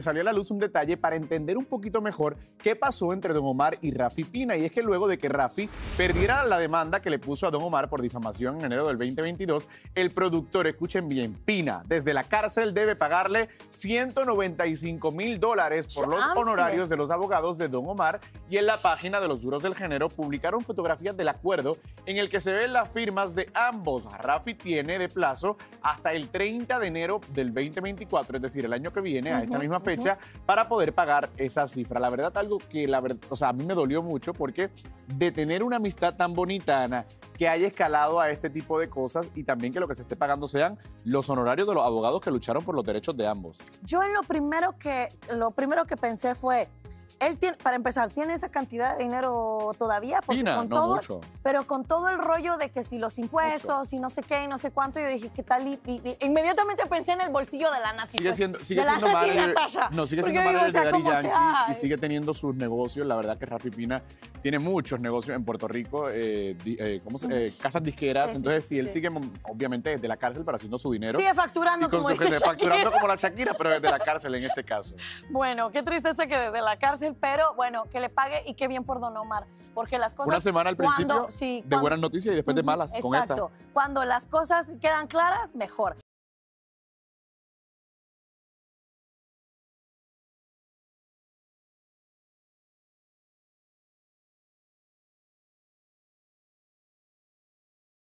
salió a la luz un detalle para entender un poquito mejor qué pasó entre Don Omar y Rafi Pina. Y es que luego de que Rafi perdiera la demanda que le puso a Don Omar por difamación en enero del 2022, el productor, escuchen bien, Pina, desde la cárcel debe pagarle 195 mil dólares por los honorarios de los abogados de Don Omar. Y en la página de los duros del género publicaron fotografías del acuerdo en el que se ven las firmas de ambos. Rafi tiene de plazo hasta el 30 de enero del 2024, es decir, el año que viene, a esta misma fecha, para poder pagar esa cifra. La verdad, algo que la verdad, o sea, a mí me dolió mucho porque de tener una amistad tan bonita, Ana, que haya escalado a este tipo de cosas y también que lo que se esté pagando sean los honorarios de los abogados que lucharon por los derechos de ambos. Yo en lo primero que lo primero que pensé fue él tiene, para empezar, ¿tiene esa cantidad de dinero todavía? Porque Pina, con no todo, mucho. Pero con todo el rollo de que si los impuestos y no sé qué y no sé cuánto, yo dije, ¿qué tal? Y, y- y inmediatamente pensé en el bolsillo de la Nati. Sigue pues, siendo, sigue de la siendo manager, Natasha. no, sigue siendo digo, manager o sea, de Daddy ¿cómo Yankee y sigue teniendo sus negocios. La verdad que Rafi Pina tiene muchos negocios en Puerto Rico, eh, di- eh, ¿cómo se- eh, casas disqueras. Sí, sí, Entonces, sí, si él sí. sigue, obviamente, desde la cárcel, pero haciendo su dinero. Sigue facturando como su dice facturando como la Shakira, pero desde la cárcel en este caso. Bueno, qué tristeza que desde la cárcel, pero bueno, que le pague y qué bien por Don Omar, porque las cosas... Una semana al principio cuando- sí, de buenas noticias y después de malas con esta. Exacto. Cuando las cosas quedan claras, mejor.